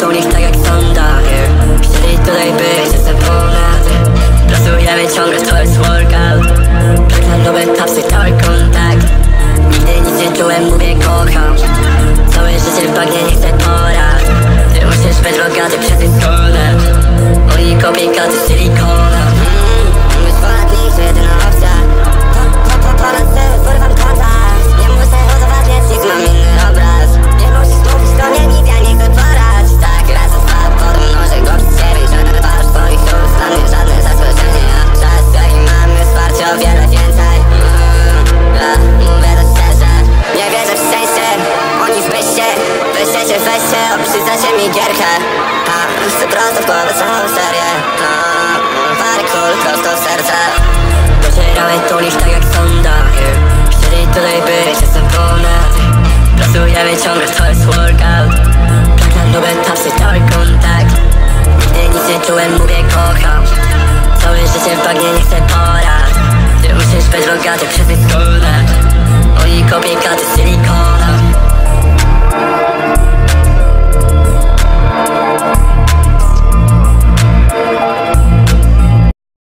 to nich tak jak sonda Chcieli tutaj być, jestem ponad Pracujemy ciągle, to jest workout. Pragnę nowe tapsy, cały kontakt. Nigdy nic nie czułem, mówię kocham. Całe życie w bagnie, nie chcę porad. Ty musisz być bogaty, przez obrzydzacie mi gierkę. A, chcę prosto w głowę całą serię. A, parę kul prosto w serce. Docierałem tu niż tak jak sonda. Chcieli tutaj być, jestem ponad Pracujemy ciągle, to jest workout. Pragnę nowe tapsy, cały kontakt. Nigdy nic nie czułem, mówię kocham. Całe życie w bagnie, nie chcę porad. Ty musisz być rogaty przez internet